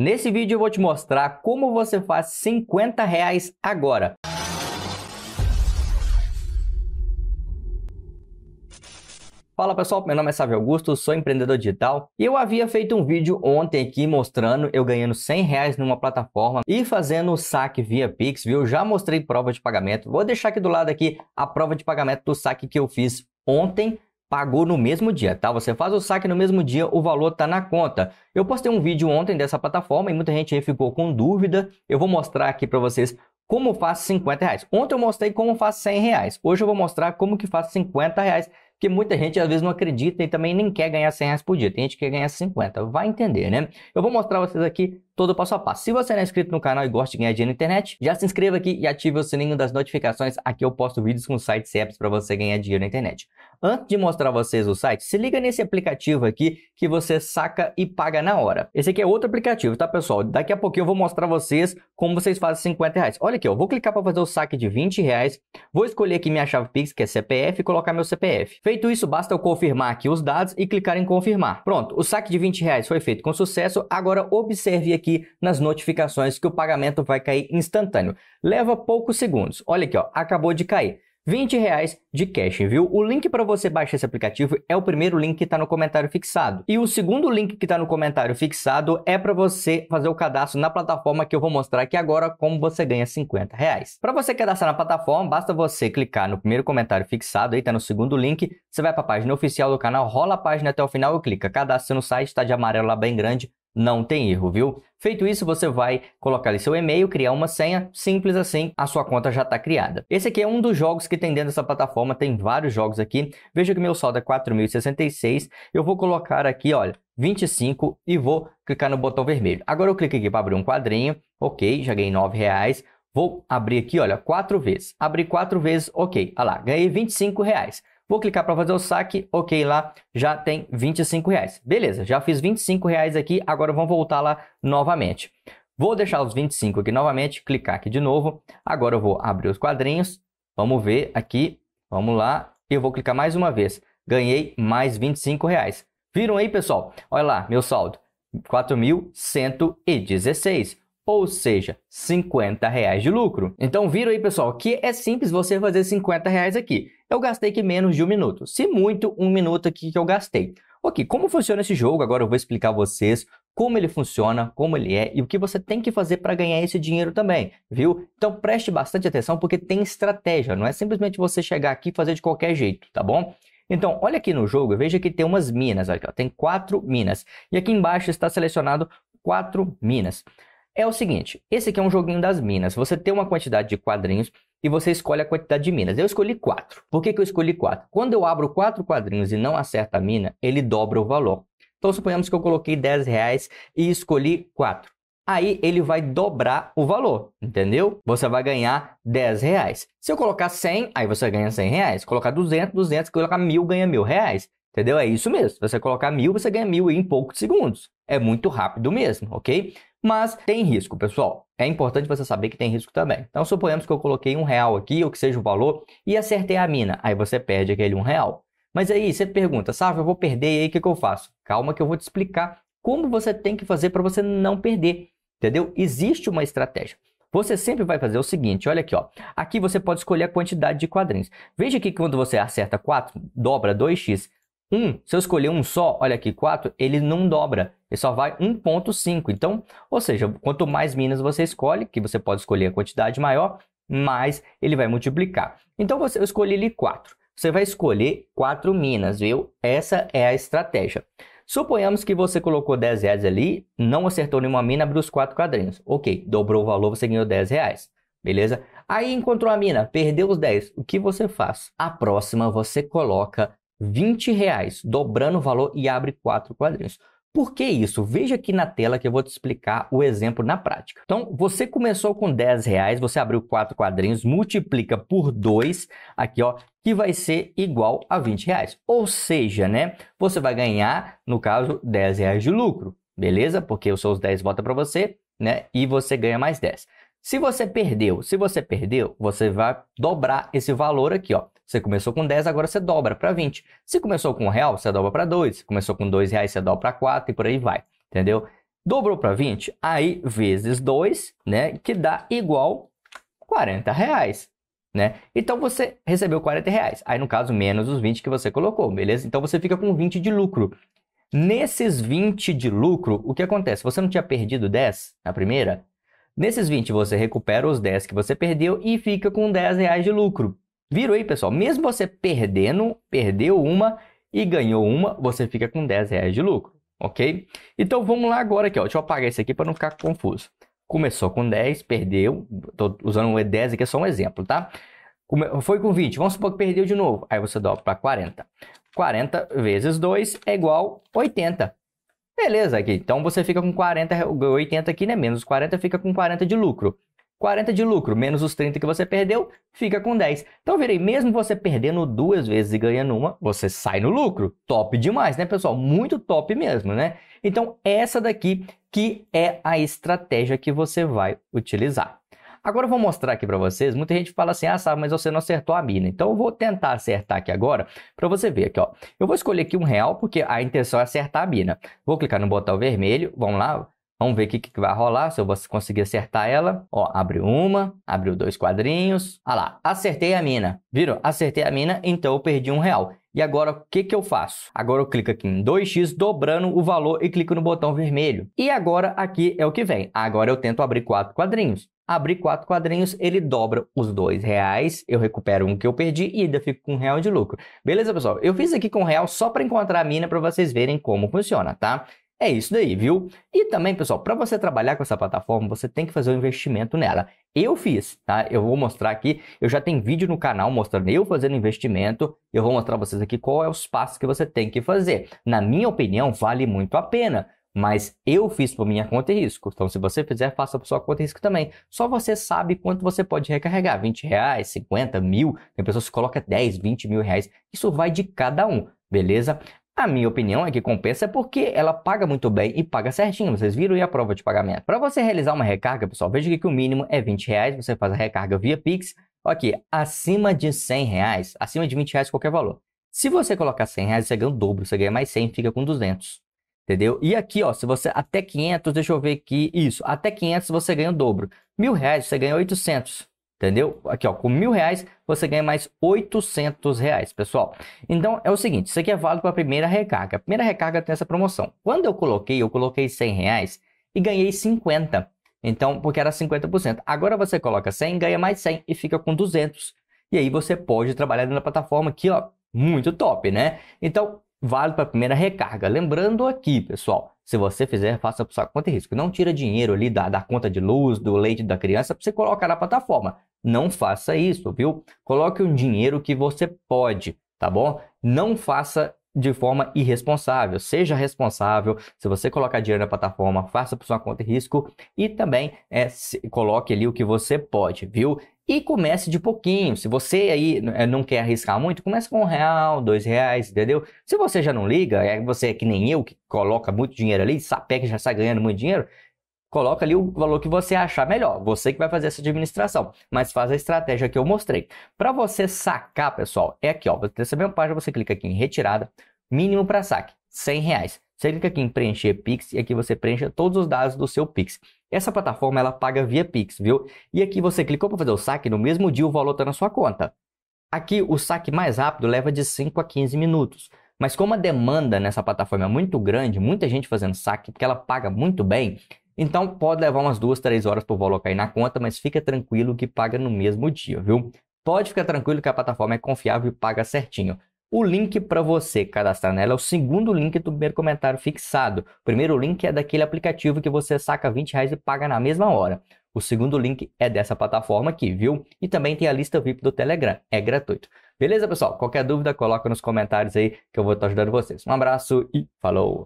Nesse vídeo eu vou te mostrar como você faz 50 reais agora. Fala pessoal, meu nome é Sávio Augusto, sou empreendedor digital e eu havia feito um vídeo ontem aqui mostrando eu ganhando 100 reais numa plataforma e fazendo o saque via Pix, viu? Já mostrei prova de pagamento, vou deixar aqui do lado aqui a prova de pagamento do saque que eu fiz ontem pagou no mesmo dia, tá? Você faz o saque no mesmo dia, o valor tá na conta. Eu postei um vídeo ontem dessa plataforma e muita gente ficou com dúvida. Eu vou mostrar aqui para vocês como faz 50 reais. Ontem eu mostrei como faz 100 reais. Hoje eu vou mostrar como que faz 50 reais que muita gente às vezes não acredita e também nem quer ganhar 100 reais por dia. Tem gente que quer ganhar 50. Vai entender, né? Eu vou mostrar vocês aqui todo passo a passo. Se você não é inscrito no canal e gosta de ganhar dinheiro na internet, já se inscreva aqui e ative o sininho das notificações. Aqui eu posto vídeos com sites e apps para você ganhar dinheiro na internet. Antes de mostrar vocês o site, se liga nesse aplicativo aqui que você saca e paga na hora. Esse aqui é outro aplicativo, tá pessoal? Daqui a pouquinho eu vou mostrar vocês como vocês fazem 50 reais. Olha aqui, eu vou clicar para fazer o saque de 20 reais. Vou escolher aqui minha chave Pix, que é CPF, e colocar meu CPF. Feito isso, basta eu confirmar aqui os dados e clicar em confirmar. Pronto, o saque de 20 reais foi feito com sucesso. Agora observe aqui nas notificações que o pagamento vai cair instantâneo. Leva poucos segundos. Olha aqui, ó, acabou de cair. 20 reais de cash, viu? O link para você baixar esse aplicativo é o primeiro link que está no comentário fixado. E o segundo link que está no comentário fixado é para você fazer o cadastro na plataforma que eu vou mostrar aqui agora como você ganha 50 reais. Para você cadastrar na plataforma, basta você clicar no primeiro comentário fixado, aí tá no segundo link, você vai para a página oficial do canal, rola a página até o final e clica cadastre no site, está de amarelo lá bem grande, não tem erro, viu? Feito isso, você vai colocar ali seu e-mail, criar uma senha, simples assim, a sua conta já está criada. Esse aqui é um dos jogos que tem dentro dessa plataforma, tem vários jogos aqui. Veja que meu saldo é 4.066. Eu vou colocar aqui, olha, 25 e vou clicar no botão vermelho. Agora eu clico aqui para abrir um quadrinho, ok, já ganhei 9 reais. Vou abrir aqui, olha, quatro vezes. Abrir quatro vezes, ok. Olha lá, ganhei 25 reais. Vou clicar para fazer o saque, ok lá, já tem 25 reais. Beleza, já fiz 25 reais aqui, agora vamos voltar lá novamente. Vou deixar os 25 aqui novamente, clicar aqui de novo. Agora eu vou abrir os quadrinhos, vamos ver aqui, vamos lá. Eu vou clicar mais uma vez, ganhei mais 25 reais. Viram aí, pessoal? Olha lá, meu saldo, 4.116 ou seja, 50 reais de lucro. Então viram aí, pessoal, que é simples você fazer 50 reais aqui. Eu gastei aqui menos de um minuto. Se muito, um minuto aqui que eu gastei. Ok, como funciona esse jogo? Agora eu vou explicar a vocês como ele funciona, como ele é e o que você tem que fazer para ganhar esse dinheiro também, viu? Então preste bastante atenção porque tem estratégia, não é simplesmente você chegar aqui e fazer de qualquer jeito, tá bom? Então, olha aqui no jogo, veja que tem umas minas, aqui, ó, tem quatro minas. E aqui embaixo está selecionado quatro minas é o seguinte: esse aqui é um joguinho das minas. Você tem uma quantidade de quadrinhos e você escolhe a quantidade de minas. Eu escolhi quatro. Por que, que eu escolhi quatro? Quando eu abro quatro quadrinhos e não acerta a mina, ele dobra o valor. Então, suponhamos que eu coloquei 10 reais e escolhi quatro. Aí ele vai dobrar o valor, entendeu? Você vai ganhar 10 reais. Se eu colocar 100, aí você ganha 100 reais. Colocar 200, 200, colocar mil, ganha mil reais. Entendeu? É isso mesmo. Se você colocar mil, você ganha mil em poucos segundos. É muito rápido mesmo, ok? Mas tem risco, pessoal. É importante você saber que tem risco também. Então, suponhamos que eu coloquei um real aqui, ou que seja o valor, e acertei a mina. Aí você perde aquele um real. Mas aí você pergunta, sabe, eu vou perder, e aí o que, que eu faço? Calma que eu vou te explicar como você tem que fazer para você não perder. Entendeu? Existe uma estratégia. Você sempre vai fazer o seguinte, olha aqui, ó. Aqui você pode escolher a quantidade de quadrinhos. Veja que quando você acerta 4, dobra 2x. 1, se eu escolher um só, olha aqui, 4, ele não dobra, ele só vai 1.5. Então, ou seja, quanto mais minas você escolhe, que você pode escolher a quantidade maior, mais ele vai multiplicar. Então, você, eu escolhi ali 4. Você vai escolher 4 minas, viu? Essa é a estratégia. Suponhamos que você colocou 10 reais ali, não acertou nenhuma mina, abriu os 4 quadrinhos. Ok, dobrou o valor, você ganhou 10 reais. Beleza? Aí encontrou a mina, perdeu os 10. O que você faz? A próxima você coloca 20 reais, dobrando o valor e abre quatro quadrinhos. Por que isso? Veja aqui na tela que eu vou te explicar o exemplo na prática. Então, você começou com 10 reais, você abriu quatro quadrinhos, multiplica por 2, aqui ó, que vai ser igual a 20 reais. Ou seja, né, você vai ganhar, no caso, 10 reais de lucro, beleza? Porque os seus 10 voltam para você, né, e você ganha mais 10. Se você perdeu, se você perdeu, você vai dobrar esse valor aqui, ó. Você começou com 10, agora você dobra para 20. Se começou com 1 real, você dobra para 2. Se começou com 2 reais, você dobra para 4 e por aí vai. Entendeu? Dobrou para 20? Aí vezes 2, né? Que dá igual 40 reais. Né? Então você recebeu 40 reais. Aí no caso, menos os 20 que você colocou, beleza? Então você fica com 20 de lucro. Nesses 20 de lucro, o que acontece? Você não tinha perdido 10 na primeira? Nesses 20 você recupera os 10 que você perdeu e fica com 10 reais de lucro. Viram aí, pessoal? Mesmo você perdendo, perdeu uma e ganhou uma, você fica com 10 reais de lucro, ok? Então vamos lá agora aqui, ó. Deixa eu apagar isso aqui para não ficar confuso. Começou com 10, perdeu, estou usando o 10 aqui é só um exemplo, tá? Foi com 20, vamos supor que perdeu de novo, aí você dobra para 40. 40 vezes 2 é igual a 80. Beleza aqui, então você fica com 40, 80 aqui, né? Menos 40 fica com 40 de lucro. 40 de lucro, menos os 30 que você perdeu, fica com 10. Então, virei, mesmo você perdendo duas vezes e ganhando uma, você sai no lucro. Top demais, né, pessoal? Muito top mesmo, né? Então, essa daqui que é a estratégia que você vai utilizar. Agora eu vou mostrar aqui para vocês. Muita gente fala assim, ah, sabe, mas você não acertou a mina. Então eu vou tentar acertar aqui agora para você ver aqui, ó. Eu vou escolher aqui um real porque a intenção é acertar a mina. Vou clicar no botão vermelho, vamos lá, Vamos ver o que, que vai rolar, se eu vou conseguir acertar ela. Ó, abriu uma, abriu dois quadrinhos. Ah lá, acertei a mina. Viram? Acertei a mina, então eu perdi um real. E agora, o que, que eu faço? Agora eu clico aqui em 2x, dobrando o valor e clico no botão vermelho. E agora, aqui é o que vem. Agora eu tento abrir quatro quadrinhos. Abrir quatro quadrinhos, ele dobra os dois reais, eu recupero um que eu perdi e ainda fico com um real de lucro. Beleza, pessoal? Eu fiz aqui com um real só para encontrar a mina para vocês verem como funciona, tá? É isso daí, viu? E também, pessoal, para você trabalhar com essa plataforma, você tem que fazer um investimento nela. Eu fiz, tá? Eu vou mostrar aqui, eu já tenho vídeo no canal mostrando eu fazendo investimento. Eu vou mostrar vocês aqui qual é os passos que você tem que fazer. Na minha opinião, vale muito a pena. Mas eu fiz por minha conta e risco. Então, se você fizer, faça por sua conta e risco também. Só você sabe quanto você pode recarregar. 20 reais, 50 mil. Tem pessoas que colocam 10, 20 mil reais. Isso vai de cada um, beleza? A minha opinião é que compensa porque ela paga muito bem e paga certinho. Vocês viram aí a prova de pagamento. Para você realizar uma recarga, pessoal, veja que o mínimo é 20 reais. Você faz a recarga via Pix. Aqui, acima de 100 reais, acima de 20 reais qualquer valor. Se você colocar 100 reais, você ganha o dobro. Você ganha mais 100, fica com 200. Entendeu? E aqui, ó, se você até 500, deixa eu ver aqui, isso, até 500 você ganha o dobro. Mil reais, você ganha 800. Entendeu? Aqui, ó, com mil reais você ganha mais 800 reais, pessoal. Então é o seguinte, isso aqui é válido para a primeira recarga. A primeira recarga tem essa promoção. Quando eu coloquei, eu coloquei 100 reais e ganhei 50. Então, porque era 50%. Agora você coloca 100, ganha mais 100 e fica com 200. E aí você pode trabalhar na plataforma aqui, ó, muito top, né? Então, válido para a primeira recarga. Lembrando aqui, pessoal, se você fizer, faça por sua conta e risco. Não tira dinheiro ali da, da conta de luz, do leite da criança para você colocar na plataforma. Não faça isso, viu? Coloque um dinheiro que você pode, tá bom? Não faça de forma irresponsável. Seja responsável. Se você colocar dinheiro na plataforma, faça por sua conta e risco e também é, se, coloque ali o que você pode, viu? E comece de pouquinho. Se você aí eh, não quer arriscar muito, comece com um real, dois reais, entendeu? Se você já não liga, é você é que nem eu, que coloca muito dinheiro ali, sabe que já está ganhando muito dinheiro, coloca ali o valor que você achar melhor. Você que vai fazer essa administração, mas faz a estratégia que eu mostrei. Para você sacar, pessoal, é aqui, ó. Você tem essa mesma página, você clica aqui em retirada, mínimo para saque, 100 reais. Você clica aqui em preencher Pix e aqui você preenche todos os dados do seu Pix. Essa plataforma ela paga via Pix, viu? E aqui você clicou para fazer o saque, no mesmo dia o valor está na sua conta. Aqui o saque mais rápido leva de 5 a 15 minutos. Mas como a demanda nessa plataforma é muito grande, muita gente fazendo saque, porque ela paga muito bem, então pode levar umas duas, três horas para o valor cair na conta, mas fica tranquilo que paga no mesmo dia, viu? Pode ficar tranquilo que a plataforma é confiável e paga certinho. O link para você cadastrar nela é o segundo link do primeiro comentário fixado. O primeiro link é daquele aplicativo que você saca 20 reais e paga na mesma hora. O segundo link é dessa plataforma aqui, viu? E também tem a lista VIP do Telegram, é gratuito. Beleza, pessoal? Qualquer dúvida, coloca nos comentários aí que eu vou estar ajudando vocês. Um abraço e falou!